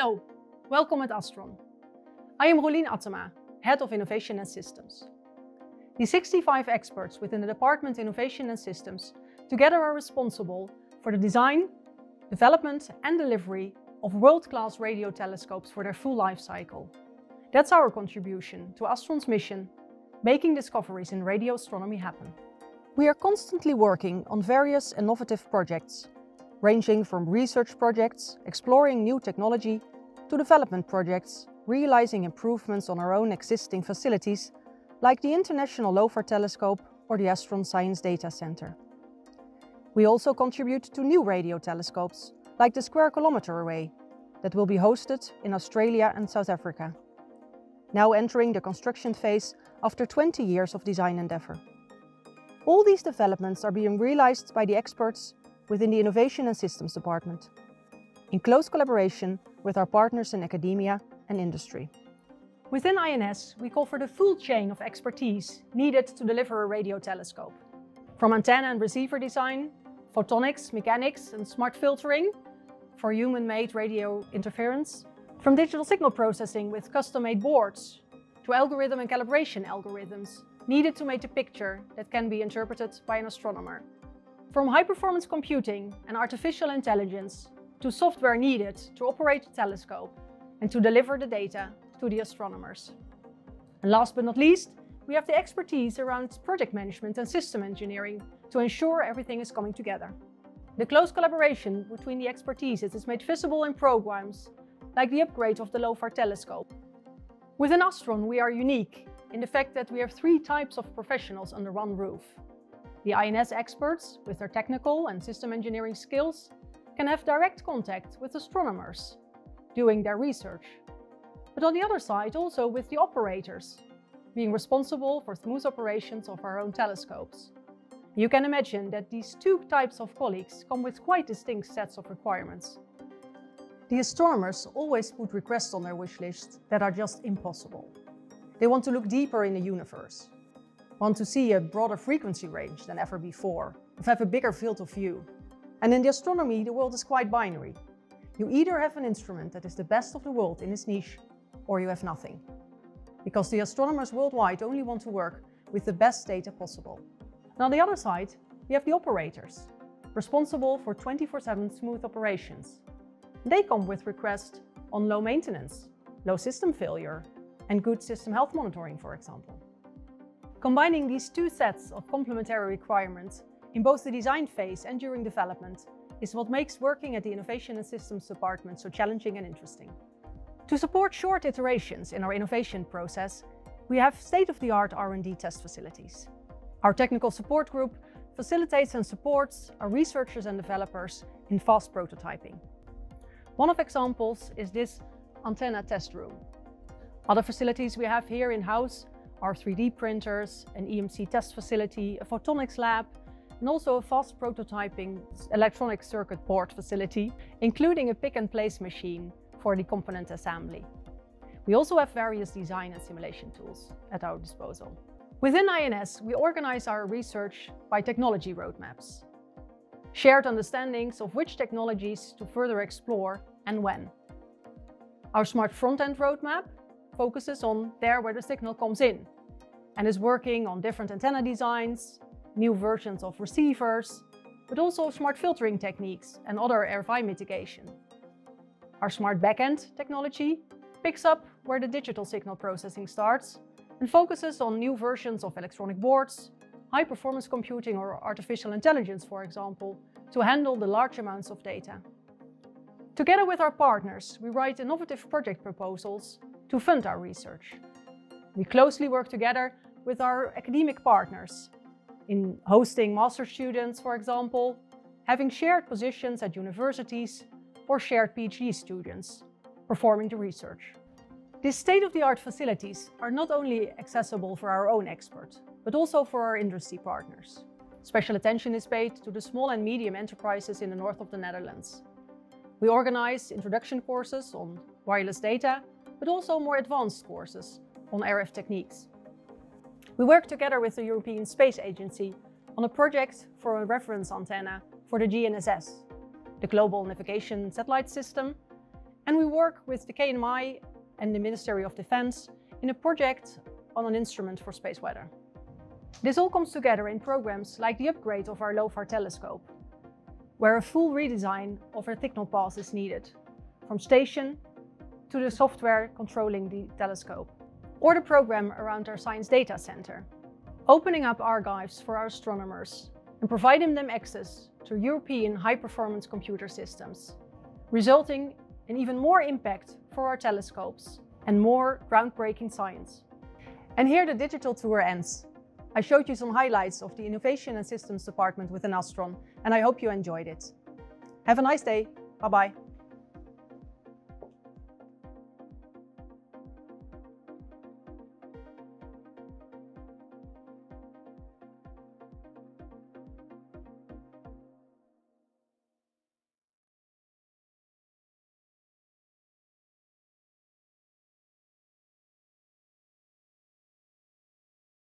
Hello, welcome at Astron. I am Roelien Attema, Head of Innovation and Systems. The 65 experts within the Department Innovation and Systems together are responsible for the design, development and delivery of world-class radio telescopes for their full life cycle. That's our contribution to Astron's mission, making discoveries in radio astronomy happen. We are constantly working on various innovative projects, ranging from research projects, exploring new technology, to development projects, realizing improvements on our own existing facilities, like the International LOFAR Telescope or the Astron Science Data Center. We also contribute to new radio telescopes, like the Square Kilometre Array, that will be hosted in Australia and South Africa. Now entering the construction phase after 20 years of design endeavour. All these developments are being realized by the experts within the Innovation and Systems Department, in close collaboration with our partners in academia and industry. Within I&S, we call for the full chain of expertise needed to deliver a radio telescope. From antenna and receiver design, photonics, mechanics and smart filtering for human-made radio interference, from digital signal processing with custom-made boards to algorithm and calibration algorithms needed to make a picture that can be interpreted by an astronomer. From high-performance computing and artificial intelligence to software needed to operate the telescope and to deliver the data to the astronomers. And last but not least, we have the expertise around project management and system engineering to ensure everything is coming together. The close collaboration between the expertises is made visible in programs like the upgrade of the LOFAR telescope. Within Astron, we are unique in the fact that we have three types of professionals under one roof. The I&S experts, with their technical and system engineering skills, can have direct contact with astronomers doing their research. But on the other side, also with the operators, being responsible for smooth operations of our own telescopes. You can imagine that these two types of colleagues come with quite distinct sets of requirements. The astronomers always put requests on their wish list that are just impossible. They want to look deeper in the universe, want to see a broader frequency range than ever before, or have a bigger field of view. And in the astronomy, the world is quite binary. You either have an instrument that is the best of the world in its niche, or you have nothing. Because the astronomers worldwide only want to work with the best data possible. And on the other side, we have the operators, responsible for 24-7 smooth operations. They come with requests on low maintenance, low system failure, and good system health monitoring, for example. Combining these two sets of complementary requirements in both the design phase and during development is what makes working at the Innovation and Systems Department so challenging and interesting. To support short iterations in our innovation process, we have state-of-the-art R&D test facilities. Our technical support group facilitates and supports our researchers and developers in fast prototyping. One of examples is this antenna test room. Other facilities we have here in-house are 3D printers, an EMC test facility, a photonics lab, and also a fast prototyping electronic circuit board facility, including a pick-and-place machine for the component assembly. We also have various design and simulation tools at our disposal. Within I&S, we organize our research by technology roadmaps. Shared understandings of which technologies to further explore and when. Our Smart Front-End roadmap focuses on there where the signal comes in and is working on different antenna designs, new versions of receivers, but also smart filtering techniques and other RFI mitigation. Our smart backend technology picks up where the digital signal processing starts and focuses on new versions of electronic boards, high performance computing or artificial intelligence, for example, to handle the large amounts of data. Together with our partners, we write innovative project proposals to fund our research. We closely work together with our academic partners in hosting master students, for example, having shared positions at universities or shared PhD students performing the research. These state-of-the-art facilities are not only accessible for our own experts, but also for our industry partners. Special attention is paid to the small and medium enterprises in the north of the Netherlands. We organize introduction courses on wireless data but also more advanced courses on RF techniques. We work together with the European Space Agency on a project for a reference antenna for the GNSS, the Global Navigation Satellite System, And we work with the KNMI and the Ministry of Defense in a project on an instrument for space weather. This all comes together in programs like the upgrade of our LOFAR telescope, where a full redesign of our signal path is needed, from station to the software controlling the telescope, or the program around our Science Data Center, opening up archives for our astronomers and providing them access to European high-performance computer systems, resulting in even more impact for our telescopes and more groundbreaking science. And here the digital tour ends. I showed you some highlights of the Innovation and Systems Department within Astron, and I hope you enjoyed it. Have a nice day. Bye-bye.